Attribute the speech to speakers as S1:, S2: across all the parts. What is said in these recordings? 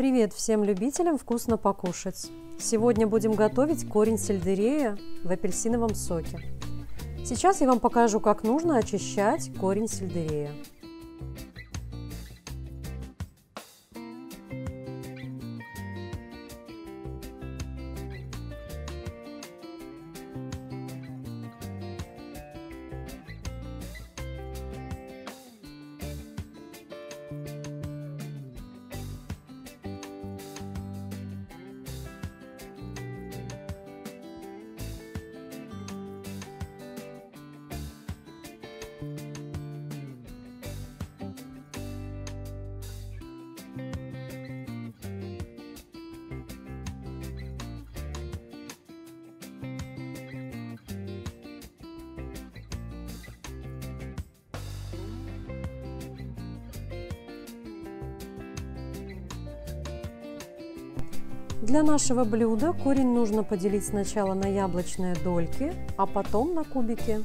S1: Привет всем любителям вкусно покушать! Сегодня будем готовить корень сельдерея в апельсиновом соке. Сейчас я вам покажу, как нужно очищать корень сельдерея. Для нашего блюда корень нужно поделить сначала на яблочные дольки, а потом на кубики.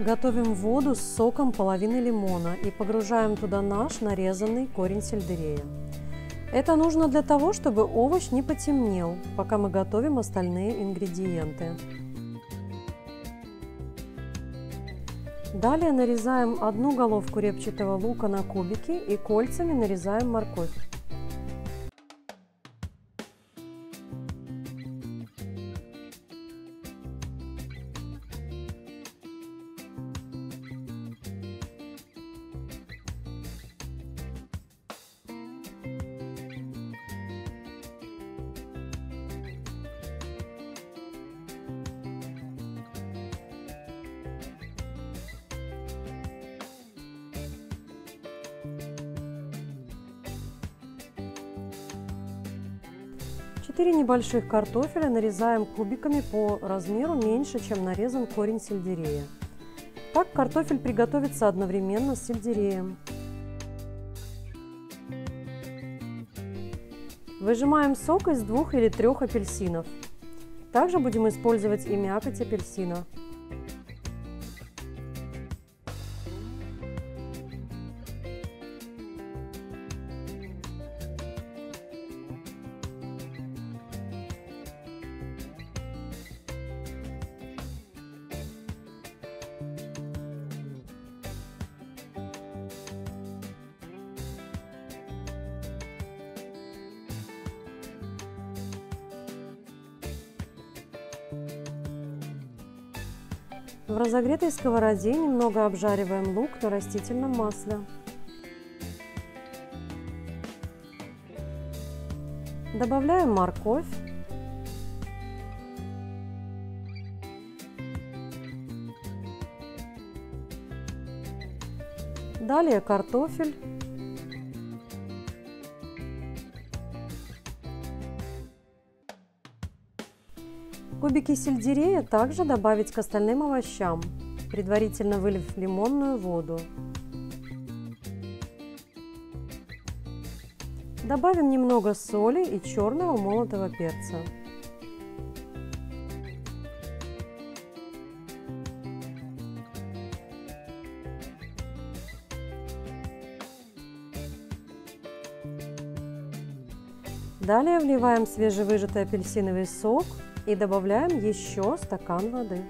S1: Готовим воду с соком половины лимона и погружаем туда наш нарезанный корень сельдерея. Это нужно для того, чтобы овощ не потемнел, пока мы готовим остальные ингредиенты. Далее нарезаем одну головку репчатого лука на кубики и кольцами нарезаем морковь. Четыре небольших картофеля нарезаем кубиками по размеру меньше, чем нарезан корень сельдерея. Так картофель приготовится одновременно с сельдереем. Выжимаем сок из двух или трех апельсинов. Также будем использовать и мякоть апельсина. В разогретой сковороде немного обжариваем лук на растительном масле. Добавляем морковь. Далее картофель. Кубики сельдерея также добавить к остальным овощам, предварительно вылив лимонную воду. Добавим немного соли и черного молотого перца. Далее вливаем свежевыжатый апельсиновый сок и добавляем еще стакан воды.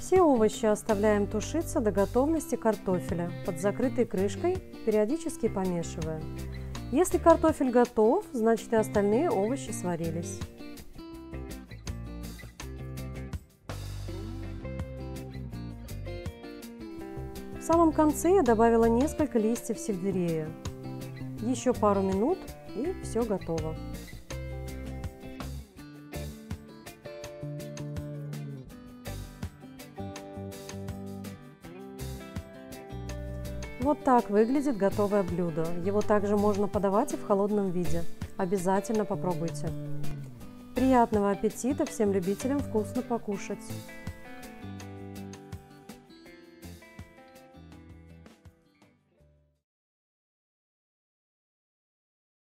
S1: Все овощи оставляем тушиться до готовности картофеля под закрытой крышкой, периодически помешивая. Если картофель готов, значит и остальные овощи сварились. В самом конце я добавила несколько листьев сельдерея. Еще пару минут и все готово. Вот так выглядит готовое блюдо. Его также можно подавать и в холодном виде. Обязательно попробуйте. Приятного аппетита всем любителям вкусно покушать!